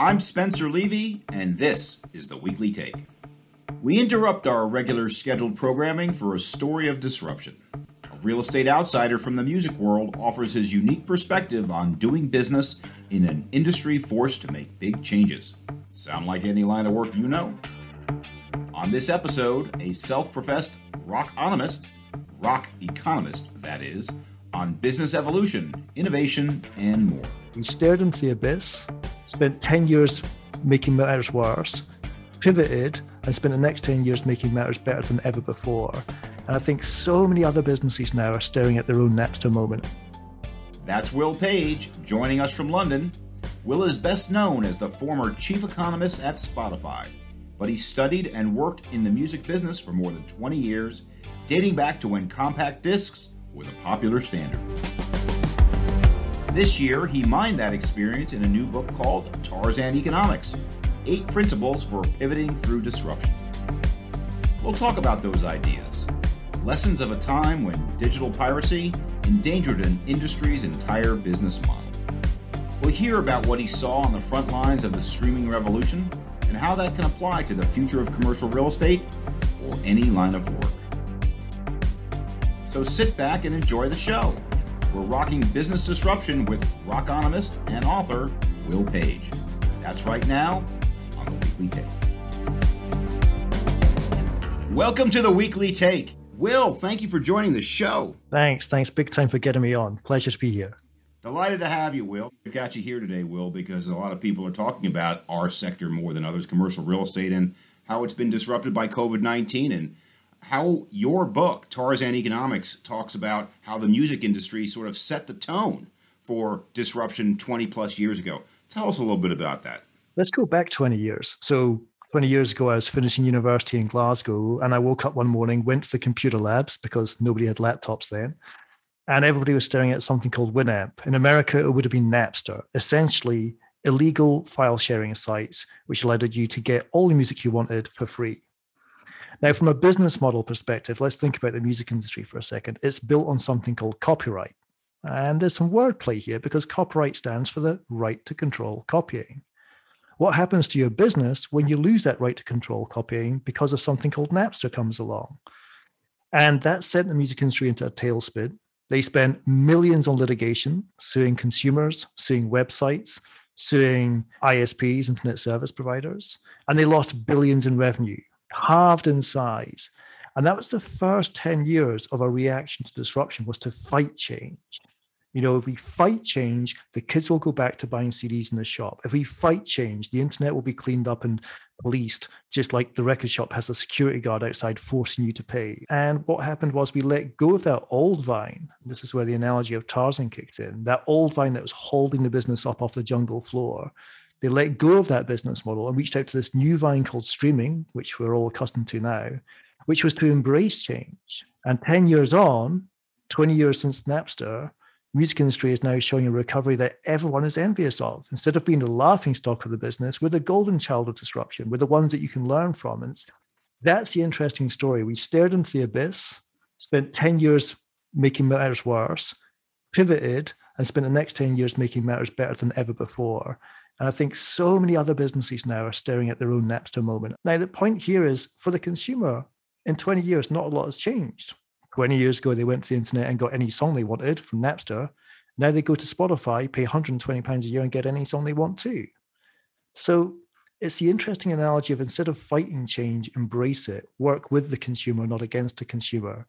I'm Spencer Levy, and this is the Weekly Take. We interrupt our regular scheduled programming for a story of disruption. A real estate outsider from the music world offers his unique perspective on doing business in an industry forced to make big changes. Sound like any line of work you know? On this episode, a self professed rockonomist, rock economist, that is, on business evolution, innovation, and more. We stared into the abyss, spent 10 years making matters worse, pivoted, and spent the next 10 years making matters better than ever before. And I think so many other businesses now are staring at their own Napster moment. That's Will Page joining us from London. Will is best known as the former chief economist at Spotify, but he studied and worked in the music business for more than 20 years, dating back to when compact discs were the popular standard. This year, he mined that experience in a new book called Tarzan Economics Eight Principles for Pivoting Through Disruption. We'll talk about those ideas. Lessons of a time when digital piracy endangered an industry's entire business model. We'll hear about what he saw on the front lines of the streaming revolution and how that can apply to the future of commercial real estate or any line of work. So sit back and enjoy the show. We're rocking business disruption with rockonomist and author Will Page. That's right now on the Weekly Take. Welcome to the Weekly Take. Will, thank you for joining the show. Thanks. Thanks big time for getting me on. Pleasure to be here. Delighted to have you, Will. I got you here today, Will, because a lot of people are talking about our sector more than others, commercial real estate, and how it's been disrupted by COVID 19 and how your book, Tarzan Economics, talks about how the music industry sort of set the tone for disruption 20 plus years ago. Tell us a little bit about that. Let's go back 20 years. So, 20 years ago, I was finishing university in Glasgow, and I woke up one morning, went to the computer labs because nobody had laptops then, and everybody was staring at something called Winamp. In America, it would have been Napster, essentially illegal file sharing sites, which allowed you to get all the music you wanted for free. Now, from a business model perspective, let's think about the music industry for a second. It's built on something called copyright. And there's some wordplay here because copyright stands for the right to control copying. What happens to your business when you lose that right to control copying because of something called Napster comes along? And that sent the music industry into a tailspin. They spent millions on litigation, suing consumers, suing websites, suing ISPs, internet service providers, and they lost billions in revenue halved in size. And that was the first 10 years of our reaction to disruption was to fight change. You know, if we fight change, the kids will go back to buying CDs in the shop. If we fight change, the internet will be cleaned up and policed, just like the record shop has a security guard outside forcing you to pay. And what happened was we let go of that old vine. This is where the analogy of Tarzan kicked in. That old vine that was holding the business up off the jungle floor they let go of that business model and reached out to this new vine called streaming, which we're all accustomed to now, which was to embrace change. And 10 years on, 20 years since Napster, music industry is now showing a recovery that everyone is envious of. Instead of being the laughing stock of the business, we're the golden child of disruption. We're the ones that you can learn from. And that's the interesting story. We stared into the abyss, spent 10 years making matters worse, pivoted, and spent the next 10 years making matters better than ever before. And I think so many other businesses now are staring at their own Napster moment. Now, the point here is for the consumer, in 20 years, not a lot has changed. 20 years ago, they went to the internet and got any song they wanted from Napster. Now they go to Spotify, pay 120 pounds a year, and get any song they want too. So it's the interesting analogy of instead of fighting change, embrace it, work with the consumer, not against the consumer.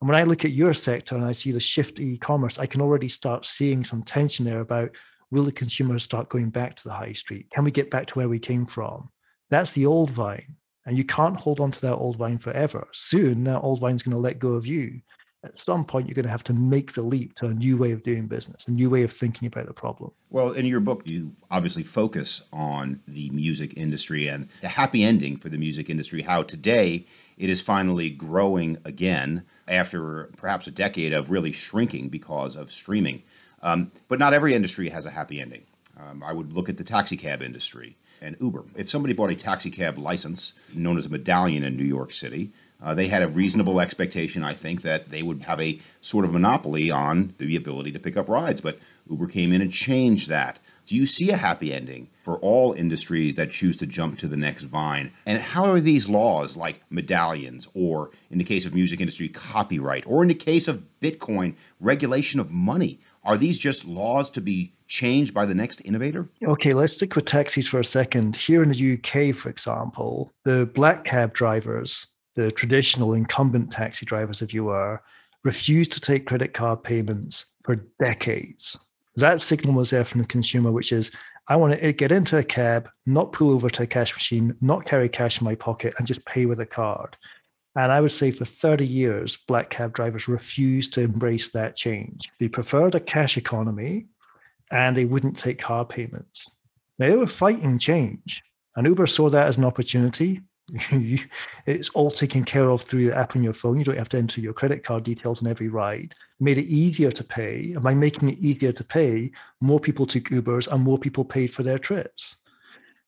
And when I look at your sector and I see the shift to e-commerce, I can already start seeing some tension there about will the consumers start going back to the high street? Can we get back to where we came from? That's the old vine. And you can't hold on to that old vine forever. Soon, that old vine's going to let go of you. At some point, you're going to have to make the leap to a new way of doing business, a new way of thinking about the problem. Well, in your book, you obviously focus on the music industry and the happy ending for the music industry, how today it is finally growing again after perhaps a decade of really shrinking because of streaming. Um, but not every industry has a happy ending. Um, I would look at the taxi cab industry and Uber. If somebody bought a taxi cab license, known as a medallion in New York City, uh, they had a reasonable expectation, I think, that they would have a sort of monopoly on the ability to pick up rides. But Uber came in and changed that. Do you see a happy ending for all industries that choose to jump to the next vine. And how are these laws, like medallions, or in the case of music industry, copyright, or in the case of Bitcoin, regulation of money, are these just laws to be changed by the next innovator? Okay, let's stick with taxis for a second. Here in the UK, for example, the black cab drivers, the traditional incumbent taxi drivers, if you were, refused to take credit card payments for decades. That signal was there from the consumer, which is I want to get into a cab, not pull over to a cash machine, not carry cash in my pocket, and just pay with a card. And I would say for 30 years, black cab drivers refused to embrace that change. They preferred a cash economy and they wouldn't take car payments. Now, they were fighting change. And Uber saw that as an opportunity. It's all taken care of through the app on your phone. You don't have to enter your credit card details on every ride. Made it easier to pay. And by making it easier to pay, more people took Ubers and more people paid for their trips.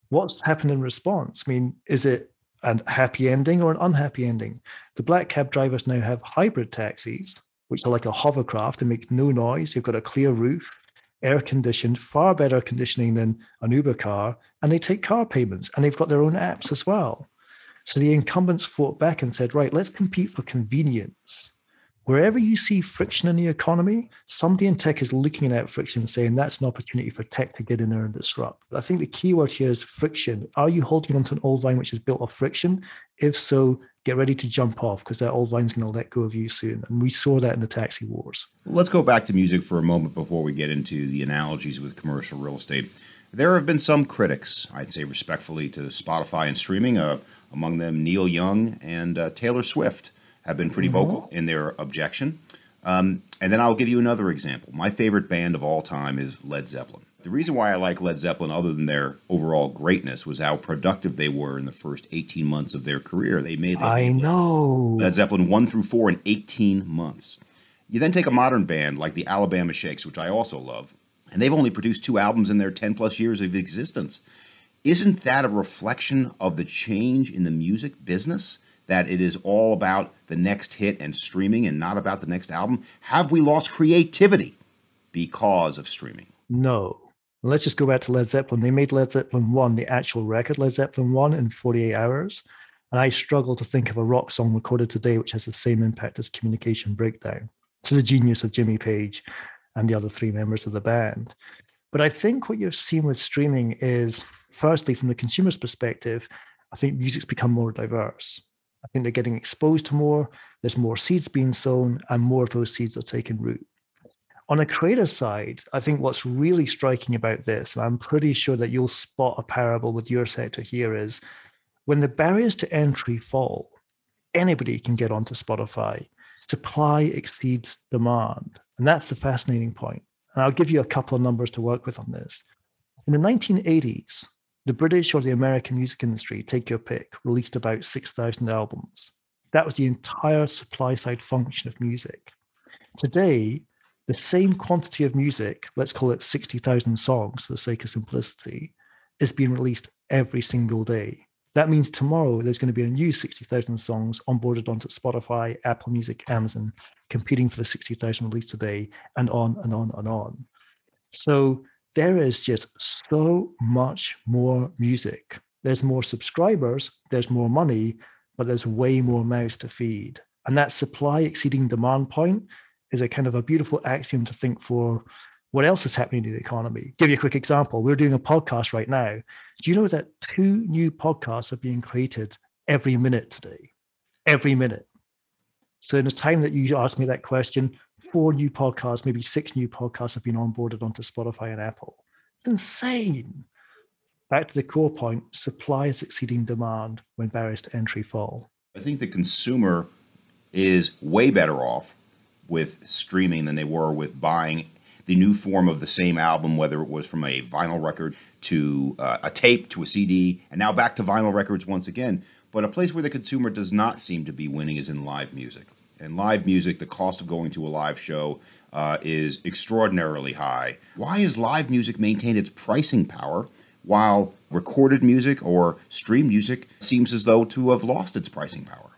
What's happened in response? I mean, is it a happy ending or an unhappy ending? The black cab drivers now have hybrid taxis, which are like a hovercraft. They make no noise. They've got a clear roof air conditioned, far better conditioning than an Uber car, and they take car payments and they've got their own apps as well. So the incumbents fought back and said, right, let's compete for convenience. Wherever you see friction in the economy, somebody in tech is looking at friction and saying that's an opportunity for tech to get in there and disrupt. I think the key word here is friction. Are you holding onto an old vine which is built off friction? If so, get ready to jump off because that old vine's going to let go of you soon. And we saw that in the taxi wars. Let's go back to music for a moment before we get into the analogies with commercial real estate. There have been some critics, I'd say respectfully, to Spotify and streaming. Uh, among them, Neil Young and uh, Taylor Swift have been pretty mm-hmm. vocal in their objection. Um, and then I'll give you another example. My favorite band of all time is Led Zeppelin. The reason why I like Led Zeppelin, other than their overall greatness, was how productive they were in the first 18 months of their career. They made. I know. Led Zeppelin one through four in 18 months. You then take a modern band like the Alabama Shakes, which I also love, and they've only produced two albums in their 10 plus years of existence. Isn't that a reflection of the change in the music business? That it is all about the next hit and streaming and not about the next album? Have we lost creativity because of streaming? No. Let's just go back to Led Zeppelin. They made Led Zeppelin 1, the actual record, Led Zeppelin 1, in 48 hours. And I struggle to think of a rock song recorded today which has the same impact as Communication Breakdown to the genius of Jimmy Page and the other three members of the band. But I think what you've seen with streaming is, firstly, from the consumer's perspective, I think music's become more diverse. I think they're getting exposed to more, there's more seeds being sown, and more of those seeds are taking root. On a creator side, I think what's really striking about this, and I'm pretty sure that you'll spot a parable with your sector here, is when the barriers to entry fall, anybody can get onto Spotify. Supply exceeds demand. And that's the fascinating point. And I'll give you a couple of numbers to work with on this. In the 1980s, the British or the American music industry, take your pick, released about 6,000 albums. That was the entire supply side function of music. Today, the same quantity of music, let's call it 60,000 songs for the sake of simplicity, is being released every single day. That means tomorrow there's going to be a new 60,000 songs onboarded onto Spotify, Apple Music, Amazon, competing for the 60,000 released today, and on and on and on. So there is just so much more music. There's more subscribers, there's more money, but there's way more mouths to feed. And that supply exceeding demand point is a kind of a beautiful axiom to think for what else is happening in the economy. Give you a quick example. We're doing a podcast right now. Do you know that two new podcasts are being created every minute today? Every minute. So in the time that you asked me that question, four new podcasts, maybe six new podcasts have been onboarded onto Spotify and Apple. It's insane. Back to the core point, supply is exceeding demand when barriers to entry fall. I think the consumer is way better off with streaming than they were with buying the new form of the same album, whether it was from a vinyl record to uh, a tape to a CD, and now back to vinyl records once again. But a place where the consumer does not seem to be winning is in live music. And live music, the cost of going to a live show uh, is extraordinarily high. Why has live music maintained its pricing power while recorded music or stream music seems as though to have lost its pricing power?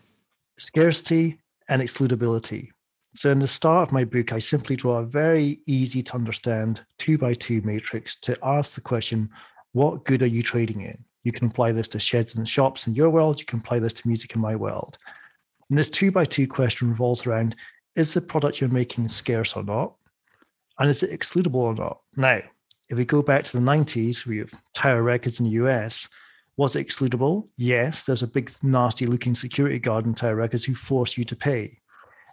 Scarcity and excludability. So, in the start of my book, I simply draw a very easy to understand two by two matrix to ask the question What good are you trading in? You can apply this to sheds and shops in your world. You can apply this to music in my world. And this two by two question revolves around is the product you're making scarce or not? And is it excludable or not? Now, if we go back to the 90s, we have Tower Records in the US, was it excludable? Yes, there's a big, nasty looking security guard in Tower Records who force you to pay.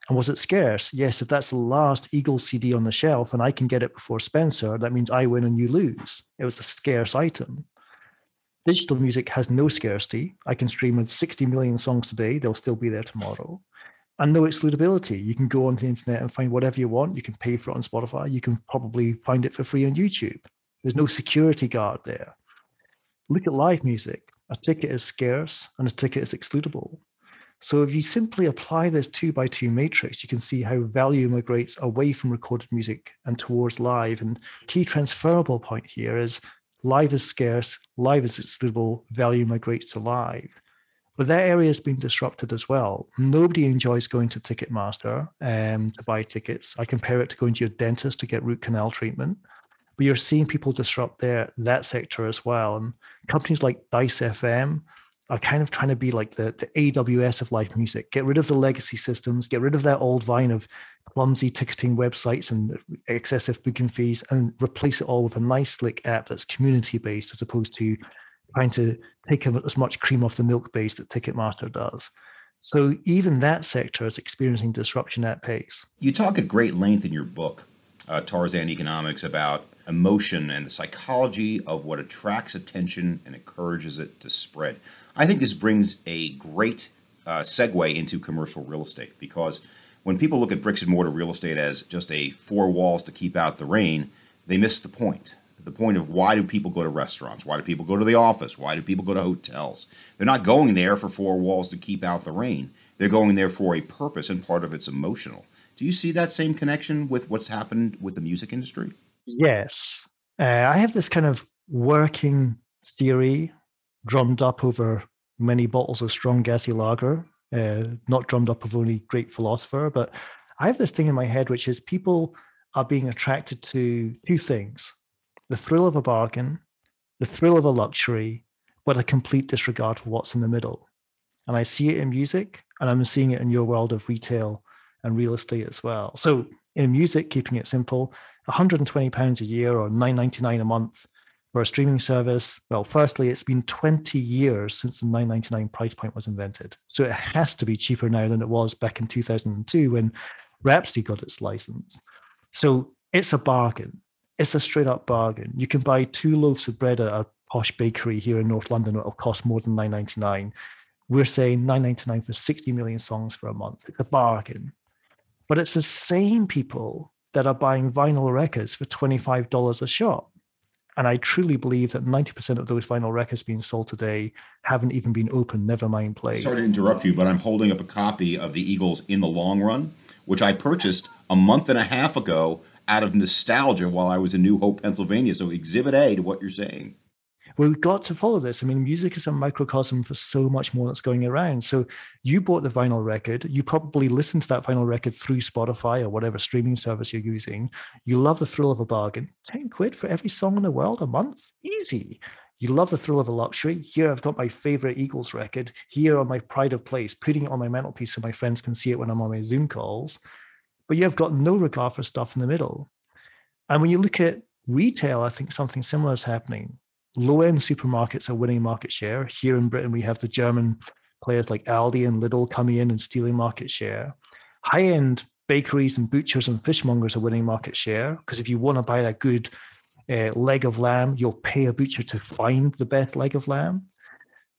And was it scarce? Yes, if that's the last Eagle CD on the shelf and I can get it before Spencer, that means I win and you lose. It was a scarce item. Digital music has no scarcity. I can stream 60 million songs today, they'll still be there tomorrow. And no excludability. You can go onto the internet and find whatever you want. You can pay for it on Spotify. You can probably find it for free on YouTube. There's no security guard there. Look at live music. A ticket is scarce and a ticket is excludable. So if you simply apply this two by two matrix, you can see how value migrates away from recorded music and towards live. And key transferable point here is live is scarce, live is excludable, value migrates to live. But that area has been disrupted as well. Nobody enjoys going to Ticketmaster um, to buy tickets. I compare it to going to your dentist to get root canal treatment but you're seeing people disrupt their that sector as well. And companies like Dice FM are kind of trying to be like the, the AWS of live music, get rid of the legacy systems, get rid of that old vine of clumsy ticketing websites and excessive booking fees, and replace it all with a nice, slick app that's community based as opposed to trying to take as much cream off the milk base that Ticketmaster does. So even that sector is experiencing disruption at pace. You talk at great length in your book, uh, Tarzan Economics, about emotion and the psychology of what attracts attention and encourages it to spread. I think this brings a great uh, segue into commercial real estate because when people look at bricks and mortar real estate as just a four walls to keep out the rain, they miss the point. The point of why do people go to restaurants? Why do people go to the office? Why do people go to hotels? They're not going there for four walls to keep out the rain. They're going there for a purpose, and part of it's emotional. Do you see that same connection with what's happened with the music industry? Yes. Uh, I have this kind of working theory drummed up over many bottles of strong gassy lager, uh, not drummed up of only great philosopher, but I have this thing in my head, which is people are being attracted to two things the thrill of a bargain, the thrill of a luxury, but a complete disregard for what's in the middle. And I see it in music, and I'm seeing it in your world of retail and real estate as well. So in music, keeping it simple, 120 pounds a year or 9.99 a month for a streaming service. Well, firstly, it's been 20 years since the 9.99 price point was invented, so it has to be cheaper now than it was back in 2002 when Rhapsody got its license. So it's a bargain. It's a straight up bargain. You can buy two loaves of bread at a posh bakery here in North London. It'll cost more than 9.99. We're saying 9.99 for 60 million songs for a month. It's a bargain. But it's the same people that are buying vinyl records for $25 a shot. And I truly believe that 90% of those vinyl records being sold today haven't even been opened, never mind played. Sorry to interrupt you, but I'm holding up a copy of the Eagles in the long run, which I purchased a month and a half ago out of nostalgia while I was in New Hope, Pennsylvania. So, exhibit A to what you're saying we've got to follow this. I mean, music is a microcosm for so much more that's going around. So you bought the vinyl record. You probably listened to that vinyl record through Spotify or whatever streaming service you're using. You love the thrill of a bargain. 10 quid for every song in the world a month? Easy. You love the thrill of a luxury. Here, I've got my favorite Eagles record here on my pride of place, putting it on my mantelpiece so my friends can see it when I'm on my Zoom calls. But you've got no regard for stuff in the middle. And when you look at retail, I think something similar is happening low end supermarkets are winning market share. Here in Britain, we have the German players like Aldi and Lidl coming in and stealing market share. High end bakeries and butchers and fishmongers are winning market share because if you want to buy a good uh, leg of lamb, you'll pay a butcher to find the best leg of lamb.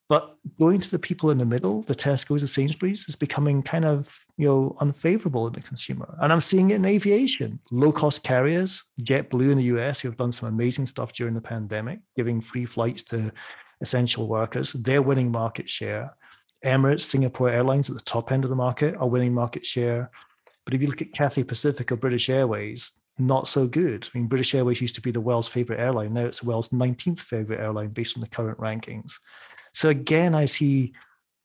But going to the people in the middle, the Tesco's, the Sainsbury's, is becoming kind of you know unfavorable in the consumer. And I'm seeing it in aviation. Low cost carriers, JetBlue in the US, who have done some amazing stuff during the pandemic, giving free flights to essential workers. They're winning market share. Emirates, Singapore Airlines at the top end of the market are winning market share. But if you look at Cathay Pacific or British Airways, not so good. I mean, British Airways used to be the world's favorite airline. Now it's the world's 19th favorite airline based on the current rankings. So again, I see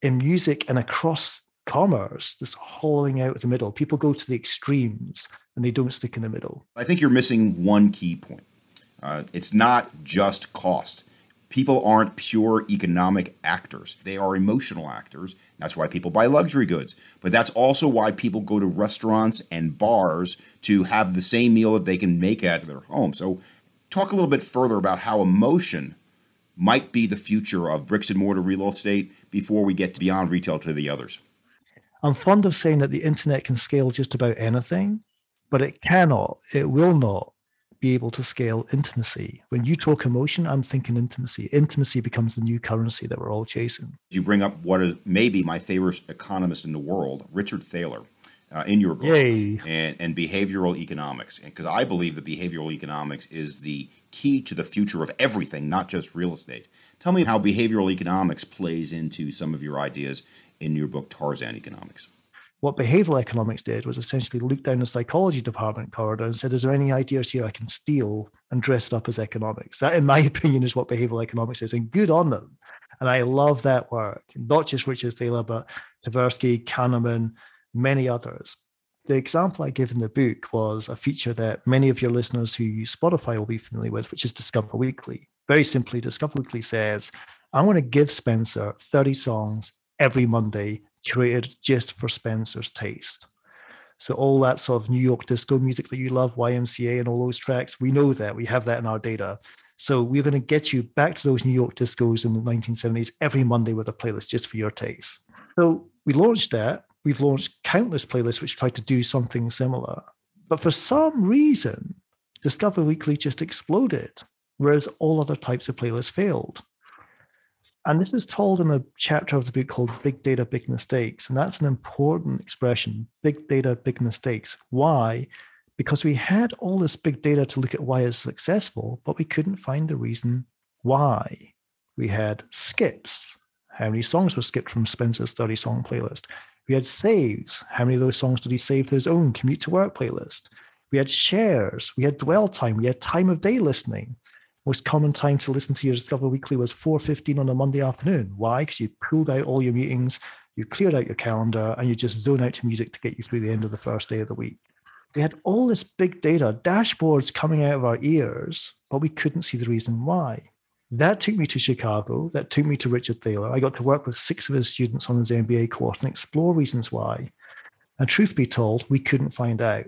in music and across commerce this hollowing out the middle. People go to the extremes and they don't stick in the middle. I think you're missing one key point. Uh, it's not just cost. People aren't pure economic actors. They are emotional actors. That's why people buy luxury goods. But that's also why people go to restaurants and bars to have the same meal that they can make at their home. So, talk a little bit further about how emotion might be the future of bricks and mortar real estate before we get beyond retail to the others. I'm fond of saying that the internet can scale just about anything, but it cannot, it will not be able to scale intimacy. When you talk emotion, I'm thinking intimacy. Intimacy becomes the new currency that we're all chasing. You bring up what is maybe my favorite economist in the world, Richard Thaler. Uh, in your book and, and behavioral economics because i believe that behavioral economics is the key to the future of everything not just real estate tell me how behavioral economics plays into some of your ideas in your book tarzan economics what behavioral economics did was essentially look down the psychology department corridor and said, Is there any ideas here I can steal and dress it up as economics? That, in my opinion, is what behavioral economics is, and good on them. And I love that work, not just Richard Thaler, but Tversky, Kahneman, many others. The example I give in the book was a feature that many of your listeners who use Spotify will be familiar with, which is Discover Weekly. Very simply, Discover Weekly says, I want to give Spencer 30 songs every Monday curated just for Spencer's taste. So all that sort of New York disco music that you love, YMCA and all those tracks, we know that we have that in our data. So we're going to get you back to those New York discos in the 1970s every Monday with a playlist just for your taste. So we launched that. We've launched countless playlists which try to do something similar. But for some reason, Discover Weekly just exploded, whereas all other types of playlists failed. And this is told in a chapter of the book called Big Data, Big Mistakes. And that's an important expression big data, big mistakes. Why? Because we had all this big data to look at why it's successful, but we couldn't find the reason why. We had skips. How many songs were skipped from Spencer's 30 song playlist? We had saves. How many of those songs did he save to his own commute to work playlist? We had shares. We had dwell time. We had time of day listening most common time to listen to your Discover Weekly was 4.15 on a Monday afternoon. Why? Because you pulled out all your meetings, you cleared out your calendar, and you just zone out to music to get you through the end of the first day of the week. We had all this big data, dashboards coming out of our ears, but we couldn't see the reason why. That took me to Chicago. That took me to Richard Thaler. I got to work with six of his students on his MBA course and explore reasons why. And truth be told, we couldn't find out.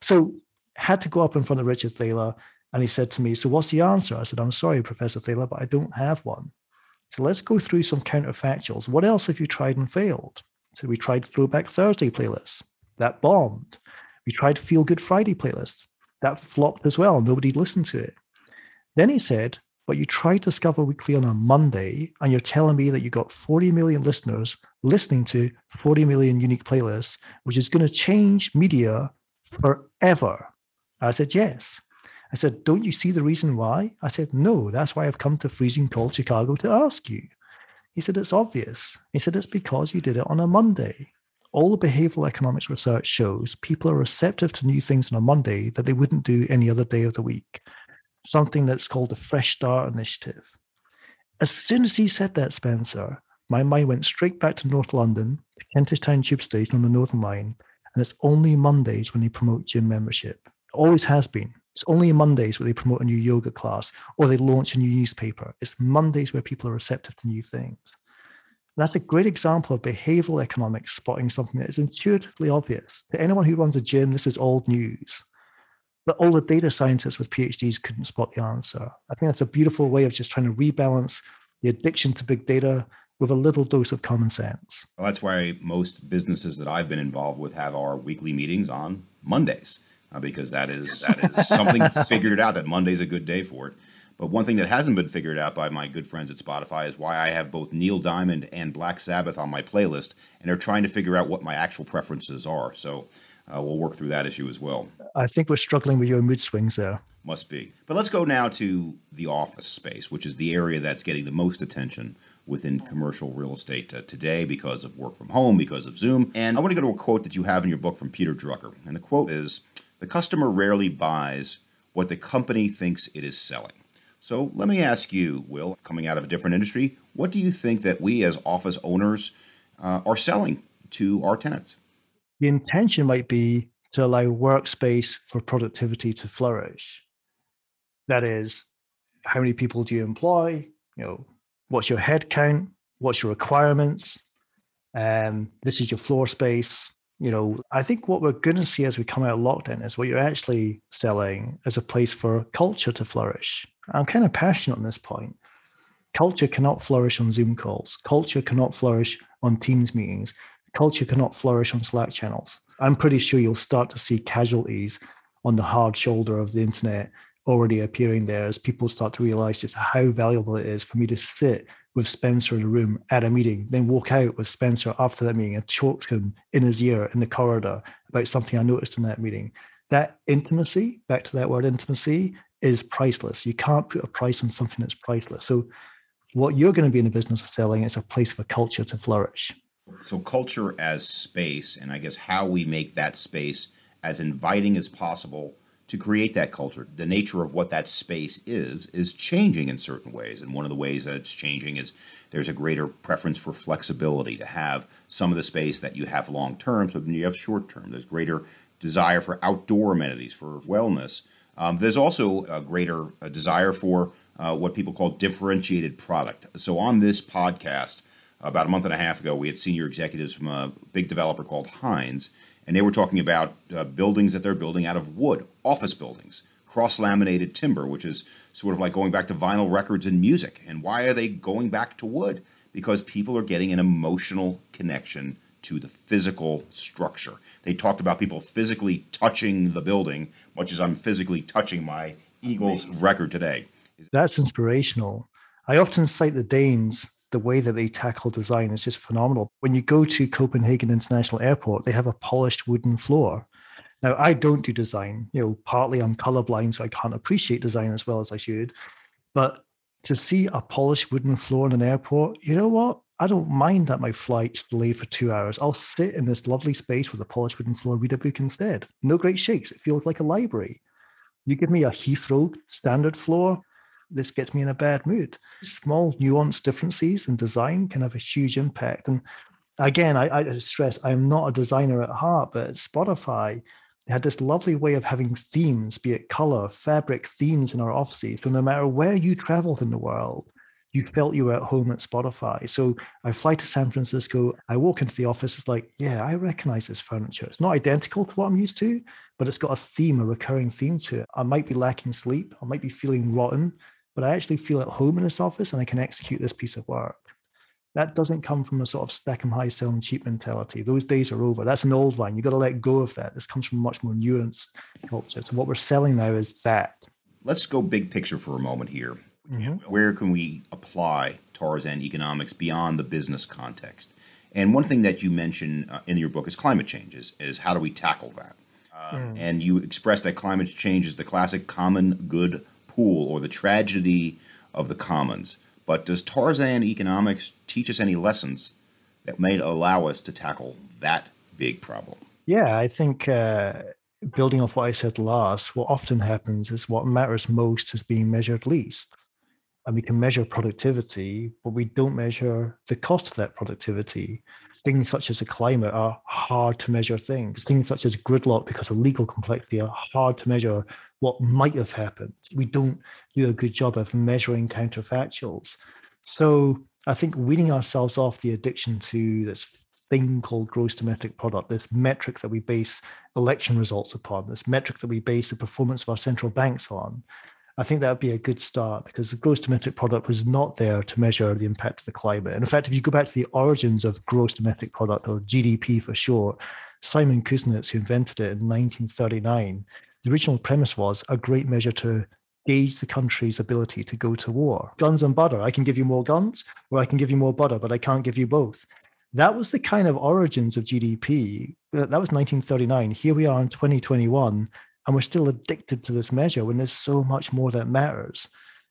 So had to go up in front of Richard Thaler and he said to me, So what's the answer? I said, I'm sorry, Professor Thaler, but I don't have one. So let's go through some counterfactuals. What else have you tried and failed? So we tried Throwback Thursday playlists. That bombed. We tried Feel Good Friday playlists. That flopped as well. Nobody listened to it. Then he said, but you tried Discover Weekly on a Monday, and you're telling me that you got 40 million listeners listening to 40 million unique playlists, which is going to change media forever. I said, yes. I said, Don't you see the reason why? I said, No, that's why I've come to freezing cold Chicago to ask you. He said, It's obvious. He said, It's because you did it on a Monday. All the behavioral economics research shows people are receptive to new things on a Monday that they wouldn't do any other day of the week. Something that's called the Fresh Start Initiative. As soon as he said that, Spencer, my mind went straight back to North London, the Kentish Town Tube Station on the Northern Line, and it's only Mondays when they promote gym membership. It always has been. It's only Mondays where they promote a new yoga class or they launch a new newspaper. It's Mondays where people are receptive to new things. And that's a great example of behavioral economics spotting something that is intuitively obvious. To anyone who runs a gym, this is old news. But all the data scientists with PhDs couldn't spot the answer. I think that's a beautiful way of just trying to rebalance the addiction to big data with a little dose of common sense. Well, that's why most businesses that I've been involved with have our weekly meetings on Mondays uh, because that is that is something figured out that Monday's a good day for it. But one thing that hasn't been figured out by my good friends at Spotify is why I have both Neil Diamond and Black Sabbath on my playlist, and they're trying to figure out what my actual preferences are. So uh, we'll work through that issue as well. I think we're struggling with your mood swings there. Must be. But let's go now to the office space, which is the area that's getting the most attention within commercial real estate uh, today because of work from home, because of Zoom. And I want to go to a quote that you have in your book from Peter Drucker. And the quote is the customer rarely buys what the company thinks it is selling. So let me ask you, Will, coming out of a different industry, what do you think that we as office owners uh, are selling to our tenants? The intention might be to allow workspace for productivity to flourish. That is, how many people do you employ? You know, what's your head count? What's your requirements? Um, this is your floor space. You know, I think what we're going to see as we come out of lockdown is what you're actually selling as a place for culture to flourish. I'm kind of passionate on this point. Culture cannot flourish on Zoom calls. Culture cannot flourish on Teams meetings. Culture cannot flourish on Slack channels. I'm pretty sure you'll start to see casualties on the hard shoulder of the internet already appearing there as people start to realize just how valuable it is for me to sit with Spencer in a room at a meeting, then walk out with Spencer after that meeting and talk to him in his ear in the corridor about something I noticed in that meeting. That intimacy, back to that word intimacy, is priceless. You can't put a price on something that's priceless. So, what you're going to be in the business of selling is a place for culture to flourish. So, culture as space, and I guess how we make that space as inviting as possible to create that culture. The nature of what that space is is changing in certain ways, and one of the ways that it's changing is there's a greater preference for flexibility to have some of the space that you have long term, so you have short term. There's greater desire for outdoor amenities for wellness. Um, there's also a greater a desire for uh, what people call differentiated product. So on this podcast, about a month and a half ago, we had senior executives from a big developer called Hines, and they were talking about uh, buildings that they're building out of wood, office buildings, cross laminated timber, which is sort of like going back to vinyl records and music. And why are they going back to wood? Because people are getting an emotional connection to the physical structure. They talked about people physically touching the building, much as I'm physically touching my Eagles record today. That's inspirational. I often cite the Danes the way that they tackle design is just phenomenal. When you go to Copenhagen International Airport, they have a polished wooden floor. Now, I don't do design. You know, partly I'm colorblind, so I can't appreciate design as well as I should. But to see a polished wooden floor in an airport, you know what? I don't mind that my flight's delayed for two hours. I'll sit in this lovely space with a polished wooden floor, read a book instead. No great shakes. It feels like a library. You give me a Heathrow standard floor, this gets me in a bad mood. Small nuanced differences in design can have a huge impact. And again, I, I stress I'm not a designer at heart, but Spotify had this lovely way of having themes, be it color, fabric, themes in our offices. So no matter where you traveled in the world, you felt you were at home at Spotify. So I fly to San Francisco. I walk into the office. It's like, yeah, I recognize this furniture. It's not identical to what I'm used to, but it's got a theme, a recurring theme to it. I might be lacking sleep. I might be feeling rotten, but I actually feel at home in this office and I can execute this piece of work. That doesn't come from a sort of stack stack 'em high, sell sell 'em cheap mentality. Those days are over. That's an old line. You've got to let go of that. This comes from a much more nuanced culture. So what we're selling now is that. Let's go big picture for a moment here. Mm-hmm. Where can we apply Tarzan economics beyond the business context? And one thing that you mention uh, in your book is climate change. Is, is how do we tackle that? Uh, mm. And you express that climate change is the classic common good pool or the tragedy of the commons. But does Tarzan economics teach us any lessons that may allow us to tackle that big problem? Yeah, I think uh, building off what I said last, what often happens is what matters most is being measured least. And we can measure productivity, but we don't measure the cost of that productivity. Things such as the climate are hard to measure things. Things such as gridlock because of legal complexity are hard to measure what might have happened. We don't do a good job of measuring counterfactuals. So I think weaning ourselves off the addiction to this thing called gross domestic product, this metric that we base election results upon, this metric that we base the performance of our central banks on, I think that would be a good start because the gross domestic product was not there to measure the impact of the climate. And in fact, if you go back to the origins of gross domestic product or GDP for short, Simon Kuznets, who invented it in 1939, the original premise was a great measure to gauge the country's ability to go to war. Guns and butter. I can give you more guns or I can give you more butter, but I can't give you both. That was the kind of origins of GDP. That was 1939. Here we are in 2021, and we're still addicted to this measure when there's so much more that matters.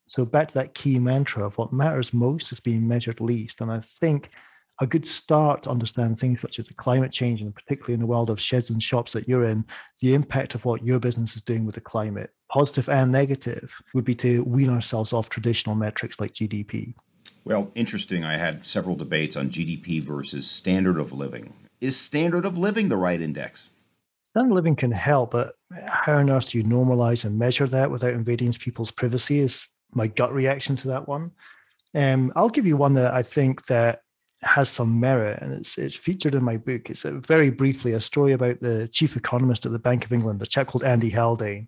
So, back to that key mantra of what matters most is being measured least. And I think a good start to understand things such as the climate change, and particularly in the world of sheds and shops that you're in, the impact of what your business is doing with the climate, positive and negative, would be to wean ourselves off traditional metrics like GDP. Well, interesting. I had several debates on GDP versus standard of living. Is standard of living the right index? Standard living can help, but how on earth do you normalize and measure that without invading people's privacy? Is my gut reaction to that one. Um, I'll give you one that I think that has some merit, and it's it's featured in my book. It's very briefly a story about the chief economist at the Bank of England, a chap called Andy Haldane,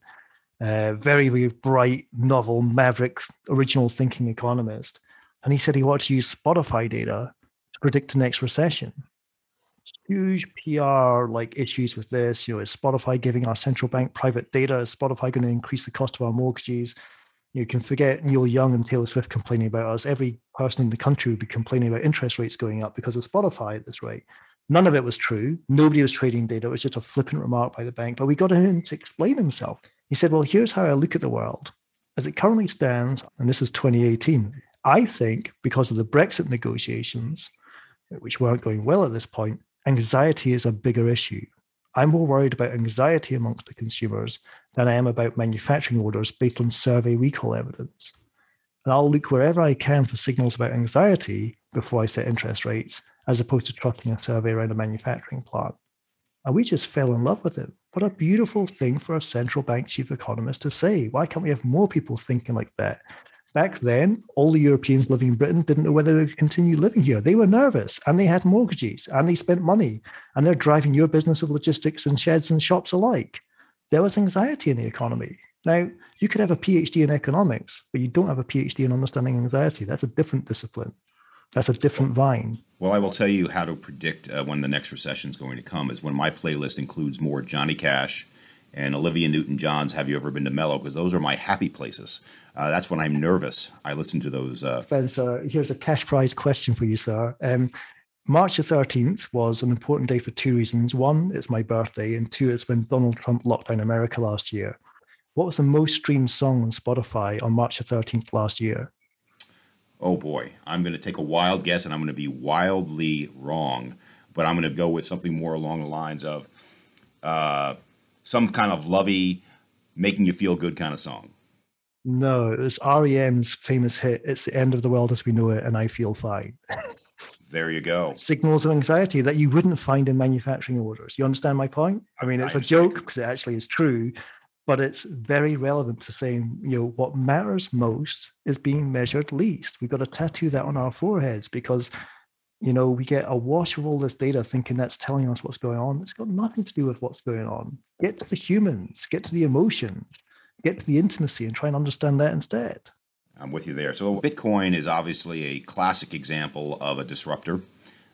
a very very bright, novel, maverick, original thinking economist, and he said he wanted to use Spotify data to predict the next recession. Huge PR like issues with this. You know, is Spotify giving our central bank private data? Is Spotify going to increase the cost of our mortgages? You can forget Neil Young and Taylor Swift complaining about us. Every person in the country would be complaining about interest rates going up because of Spotify at this rate. None of it was true. Nobody was trading data. It was just a flippant remark by the bank. But we got him to explain himself. He said, Well, here's how I look at the world. As it currently stands, and this is 2018, I think because of the Brexit negotiations, which weren't going well at this point, anxiety is a bigger issue. I'm more worried about anxiety amongst the consumers than I am about manufacturing orders based on survey recall evidence. And I'll look wherever I can for signals about anxiety before I set interest rates, as opposed to trotting a survey around a manufacturing plant. And we just fell in love with it. What a beautiful thing for a central bank chief economist to say. Why can't we have more people thinking like that? Back then, all the Europeans living in Britain didn't know whether they would continue living here. They were nervous and they had mortgages and they spent money and they're driving your business of logistics and sheds and shops alike. There was anxiety in the economy. Now, you could have a PhD in economics, but you don't have a PhD in understanding anxiety. That's a different discipline. That's a different vine. Well, I will tell you how to predict uh, when the next recession is going to come is when my playlist includes more Johnny Cash and Olivia Newton John's Have You Ever Been to Mellow? Because those are my happy places. Uh, that's when I'm nervous. I listen to those. Uh, Spencer, here's a cash prize question for you, sir. Um, March the 13th was an important day for two reasons. One, it's my birthday, and two, it's when Donald Trump locked down America last year. What was the most streamed song on Spotify on March the 13th last year? Oh boy, I'm going to take a wild guess and I'm going to be wildly wrong, but I'm going to go with something more along the lines of uh, some kind of lovey, making you feel good kind of song. No, it's REM's famous hit, It's the End of the World as We Know It, and I Feel Fine. there you go. Signals of anxiety that you wouldn't find in manufacturing orders. You understand my point? I mean, it's a joke because it actually is true, but it's very relevant to saying, you know, what matters most is being measured least. We've got to tattoo that on our foreheads because you know, we get awash of all this data thinking that's telling us what's going on. It's got nothing to do with what's going on. Get to the humans, get to the emotion, get to the intimacy and try and understand that instead. I'm with you there. So, Bitcoin is obviously a classic example of a disruptor.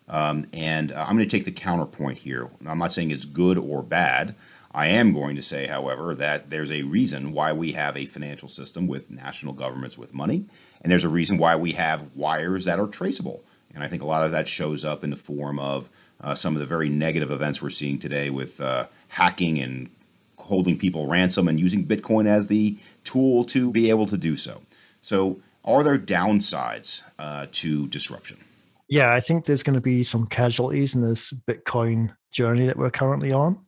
Um, and uh, I'm going to take the counterpoint here. I'm not saying it's good or bad. I am going to say, however, that there's a reason why we have a financial system with national governments with money, and there's a reason why we have wires that are traceable. And I think a lot of that shows up in the form of uh, some of the very negative events we're seeing today with uh, hacking and holding people ransom and using Bitcoin as the tool to be able to do so. So, are there downsides uh, to disruption? Yeah, I think there's going to be some casualties in this Bitcoin journey that we're currently on.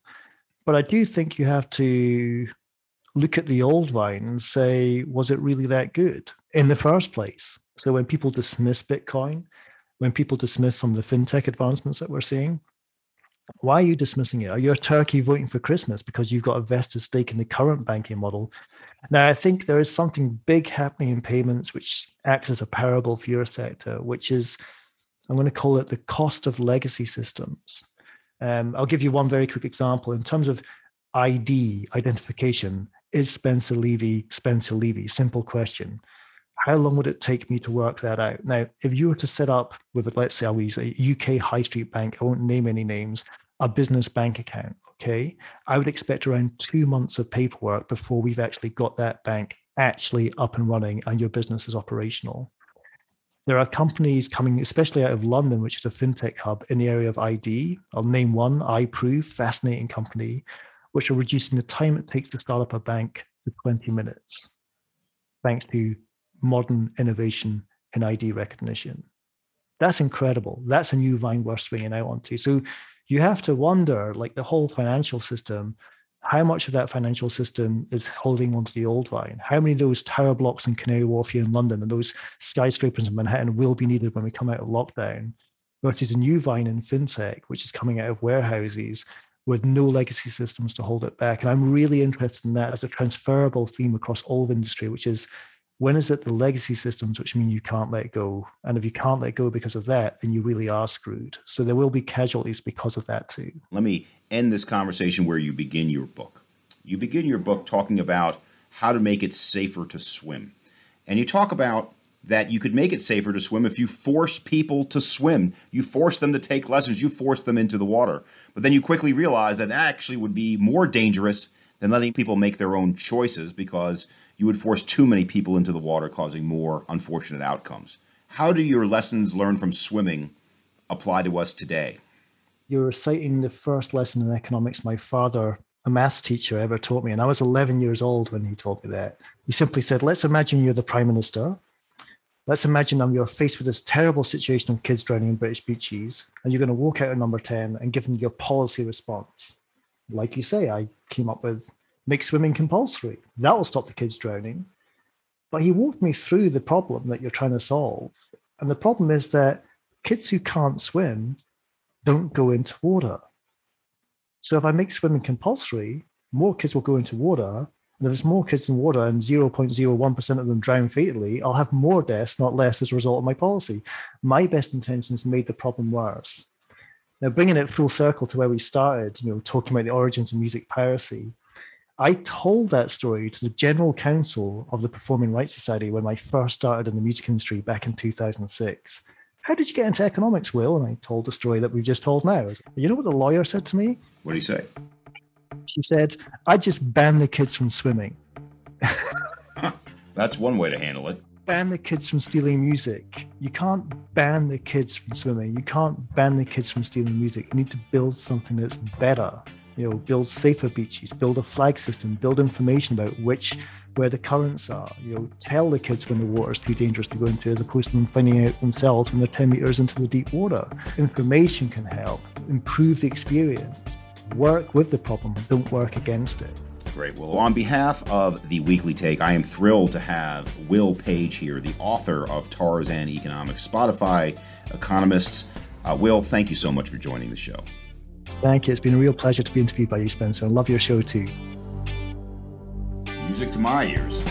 But I do think you have to look at the old vine and say, was it really that good in the first place? So when people dismiss Bitcoin, when people dismiss some of the fintech advancements that we're seeing. Why are you dismissing it? Are you a turkey voting for Christmas because you've got a vested stake in the current banking model? Now, I think there is something big happening in payments which acts as a parable for your sector, which is, I'm going to call it the cost of legacy systems. Um, I'll give you one very quick example. In terms of ID, identification, is Spencer Levy Spencer Levy? Simple question how long would it take me to work that out? Now, if you were to set up with, let's say, I'll use a UK high street bank, I won't name any names, a business bank account, okay, I would expect around two months of paperwork before we've actually got that bank actually up and running and your business is operational. There are companies coming, especially out of London, which is a fintech hub in the area of ID. I'll name one, iProov, fascinating company, which are reducing the time it takes to start up a bank to 20 minutes, thanks to modern innovation in ID recognition. That's incredible. That's a new vine we're swinging out onto. So you have to wonder, like the whole financial system, how much of that financial system is holding onto the old vine? How many of those tower blocks in Canary Wharf here in London and those skyscrapers in Manhattan will be needed when we come out of lockdown versus a new vine in fintech, which is coming out of warehouses with no legacy systems to hold it back? And I'm really interested in that as a transferable theme across all of industry, which is When is it the legacy systems, which mean you can't let go? And if you can't let go because of that, then you really are screwed. So there will be casualties because of that too. Let me end this conversation where you begin your book. You begin your book talking about how to make it safer to swim. And you talk about that you could make it safer to swim if you force people to swim. You force them to take lessons, you force them into the water. But then you quickly realize that, that actually would be more dangerous than letting people make their own choices because you would force too many people into the water, causing more unfortunate outcomes. How do your lessons learned from swimming apply to us today? You're citing the first lesson in economics my father, a maths teacher, ever taught me. And I was 11 years old when he taught me that. He simply said, Let's imagine you're the prime minister. Let's imagine I'm you're faced with this terrible situation of kids drowning in British beaches, and you're going to walk out at number 10 and give them your policy response. Like you say, I came up with make swimming compulsory. That will stop the kids drowning. But he walked me through the problem that you're trying to solve. And the problem is that kids who can't swim don't go into water. So if I make swimming compulsory, more kids will go into water. And if there's more kids in water and 0.01% of them drown fatally, I'll have more deaths, not less, as a result of my policy. My best intentions made the problem worse. Now, bringing it full circle to where we started, you know, talking about the origins of music piracy, I told that story to the general counsel of the Performing Rights Society when I first started in the music industry back in 2006. How did you get into economics, Will? And I told the story that we've just told now. You know what the lawyer said to me? What did he say? She said, I just ban the kids from swimming. That's one way to handle it. Ban the kids from stealing music. You can't ban the kids from swimming. You can't ban the kids from stealing music. You need to build something that's better you know, build safer beaches, build a flag system, build information about which where the currents are. You know, tell the kids when the water's too dangerous to go into, as opposed to them finding out themselves when they're 10 meters into the deep water. Information can help improve the experience. Work with the problem, don't work against it. Great. Well, on behalf of the Weekly Take, I am thrilled to have Will Page here, the author of Tarzan Economics, Spotify economists. Uh, Will, thank you so much for joining the show. Thank you. It's been a real pleasure to be interviewed by you, Spencer. I love your show too. Music to my ears.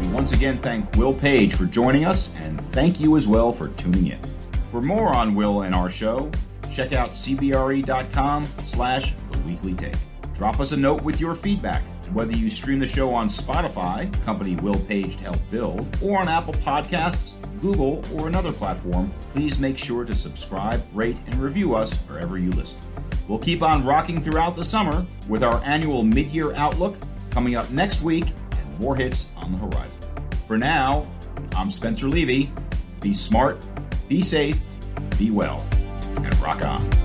We once again thank Will Page for joining us, and thank you as well for tuning in. For more on Will and our show, check out cbre.com slash the weekly take. Drop us a note with your feedback. Whether you stream the show on Spotify, company Will Page to help build, or on Apple Podcasts, Google, or another platform, please make sure to subscribe, rate, and review us wherever you listen. We'll keep on rocking throughout the summer with our annual mid year outlook coming up next week and more hits on the horizon. For now, I'm Spencer Levy. Be smart, be safe, be well, and rock on.